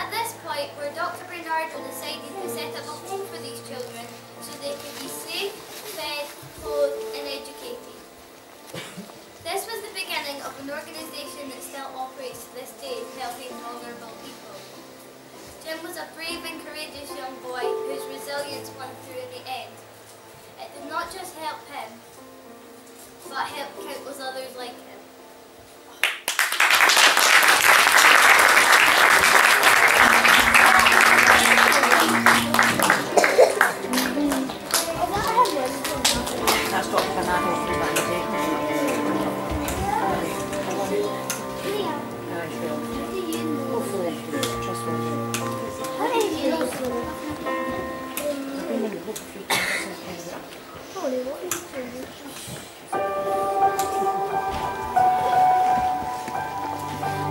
at this point where Dr. Barnardo decided to set up a home for these children so they could be safe, fed, clothed and educated. This was the beginning of an organisation that still operates to this day helping vulnerable people. Jim was a brave and courageous young boy whose resilience won through in the end. It did not just help him, but helped countless others like him.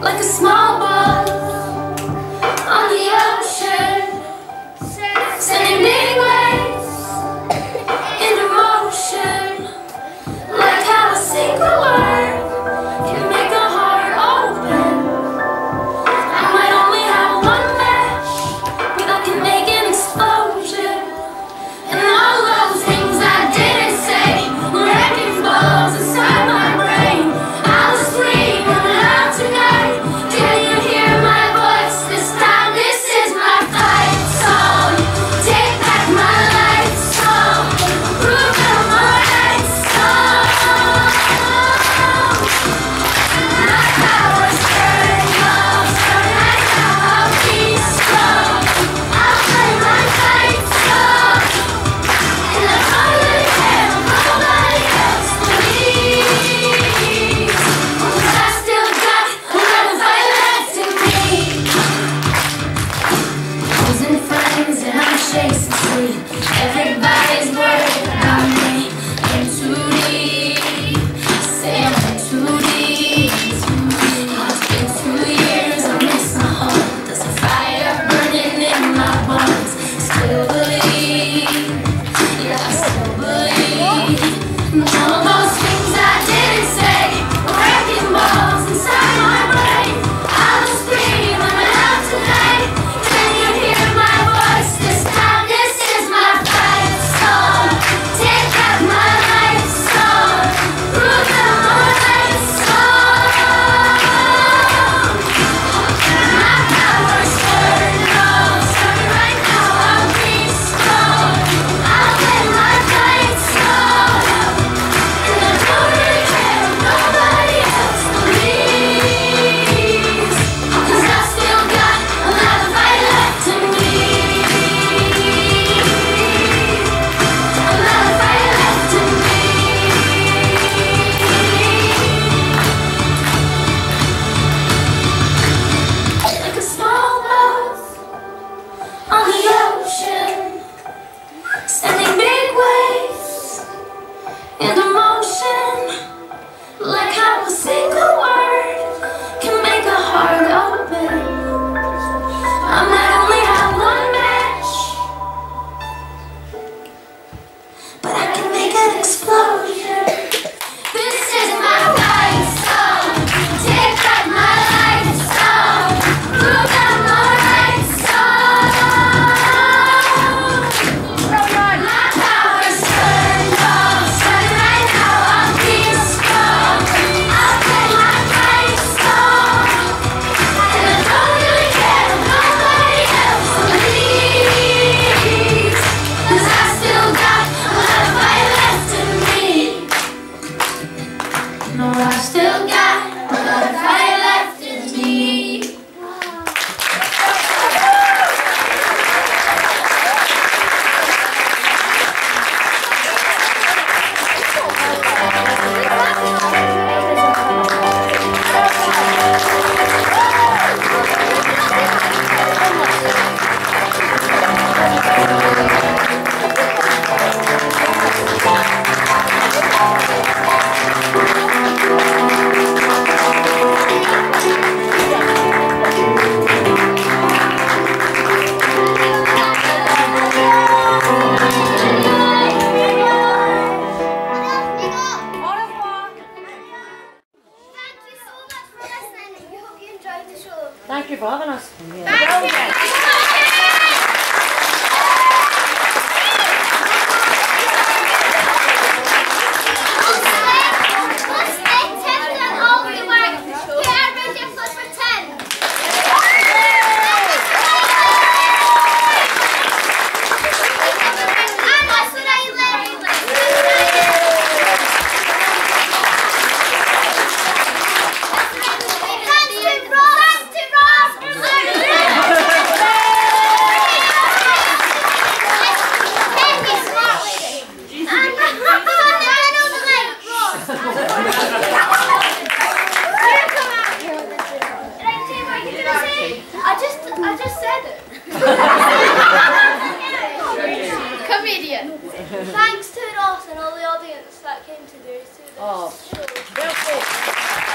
Like a small ball Hallelujah. You for having us. You. I just, I just said. Comedian. Thanks to us and all the audience that came to do. this. oh, show.